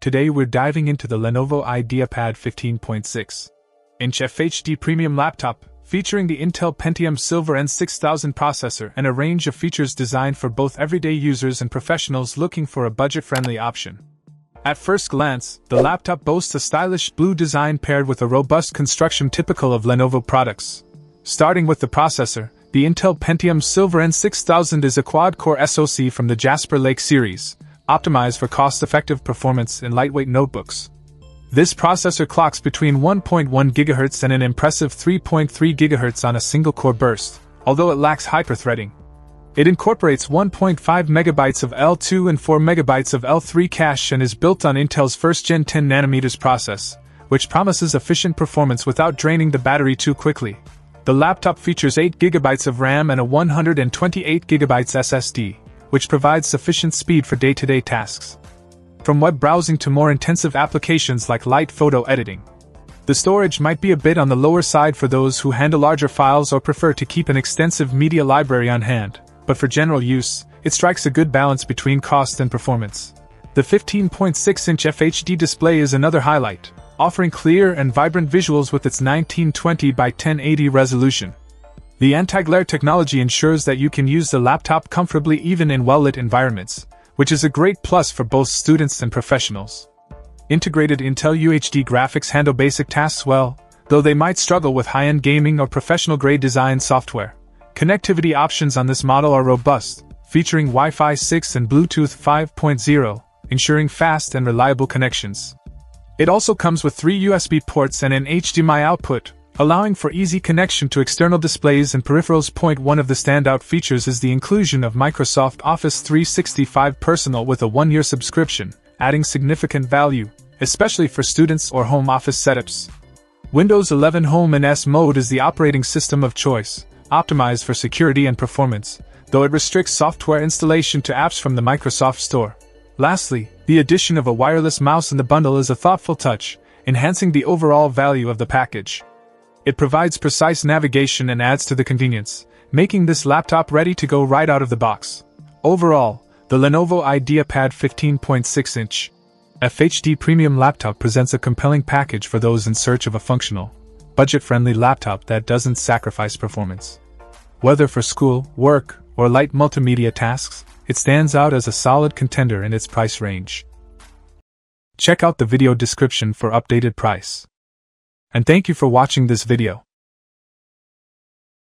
Today we're diving into the Lenovo IdeaPad 15.6 inch FHD premium laptop featuring the Intel Pentium Silver N6000 processor and a range of features designed for both everyday users and professionals looking for a budget-friendly option. At first glance, the laptop boasts a stylish blue design paired with a robust construction typical of Lenovo products. Starting with the processor, the Intel Pentium Silver N6000 is a quad-core SoC from the Jasper Lake series, optimized for cost-effective performance in lightweight notebooks. This processor clocks between 1.1 GHz and an impressive 3.3 GHz on a single core burst, although it lacks hyperthreading. It incorporates 1.5 MB of L2 and 4 MB of L3 cache and is built on Intel's first Gen 10 nanometers process, which promises efficient performance without draining the battery too quickly. The laptop features 8 GB of RAM and a 128 GB SSD, which provides sufficient speed for day to day tasks. From web browsing to more intensive applications like light photo editing. The storage might be a bit on the lower side for those who handle larger files or prefer to keep an extensive media library on hand, but for general use, it strikes a good balance between cost and performance. The 15.6 inch FHD display is another highlight, offering clear and vibrant visuals with its 1920 by 1080 resolution. The anti-glare technology ensures that you can use the laptop comfortably even in well-lit environments, which is a great plus for both students and professionals. Integrated Intel UHD graphics handle basic tasks well, though they might struggle with high-end gaming or professional-grade design software. Connectivity options on this model are robust, featuring Wi-Fi 6 and Bluetooth 5.0, ensuring fast and reliable connections. It also comes with three USB ports and an HDMI output, allowing for easy connection to external displays and peripherals. Point one of the standout features is the inclusion of Microsoft Office 365 Personal with a one year subscription, adding significant value, especially for students or home office setups. Windows 11 Home in S mode is the operating system of choice, optimized for security and performance, though it restricts software installation to apps from the Microsoft Store. Lastly, the addition of a wireless mouse in the bundle is a thoughtful touch, enhancing the overall value of the package. It provides precise navigation and adds to the convenience, making this laptop ready to go right out of the box. Overall, the Lenovo IdeaPad 15.6 inch FHD premium laptop presents a compelling package for those in search of a functional, budget friendly laptop that doesn't sacrifice performance. Whether for school, work, or light multimedia tasks, it stands out as a solid contender in its price range. Check out the video description for updated price. And thank you for watching this video.